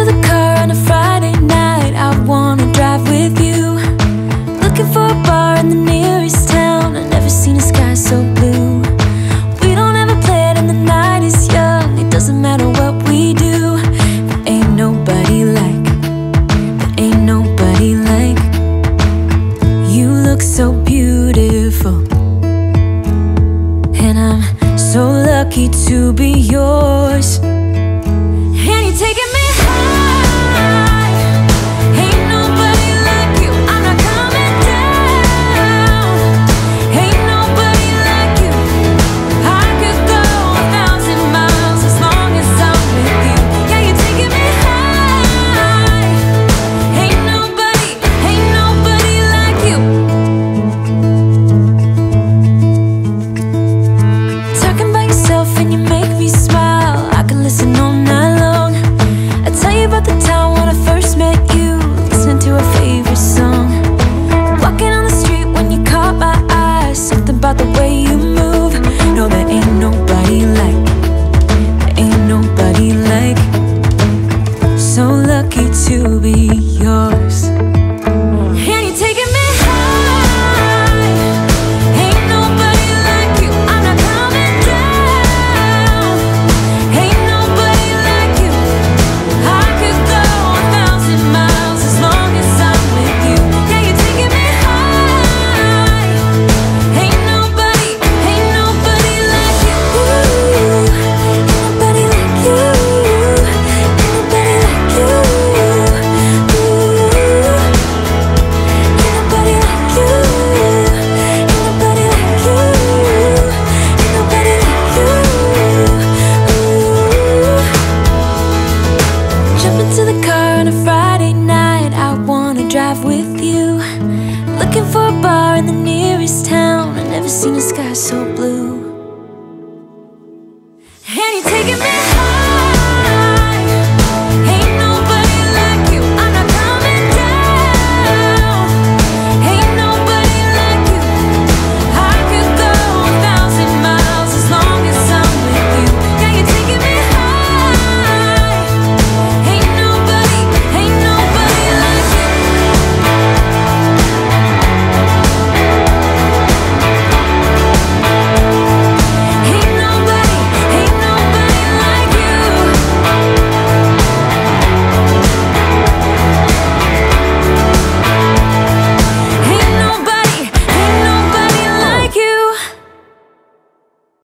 to the car on a Friday night. I wanna drive with you. Looking for a bar in the nearest town. I've never seen a sky so blue. We don't ever play it, and the night is young. It doesn't matter what we do. There ain't nobody like. There ain't nobody like. You look so beautiful. And I'm so lucky to be yours. bar in the nearest town. I've never seen a sky so blue. And you're taking me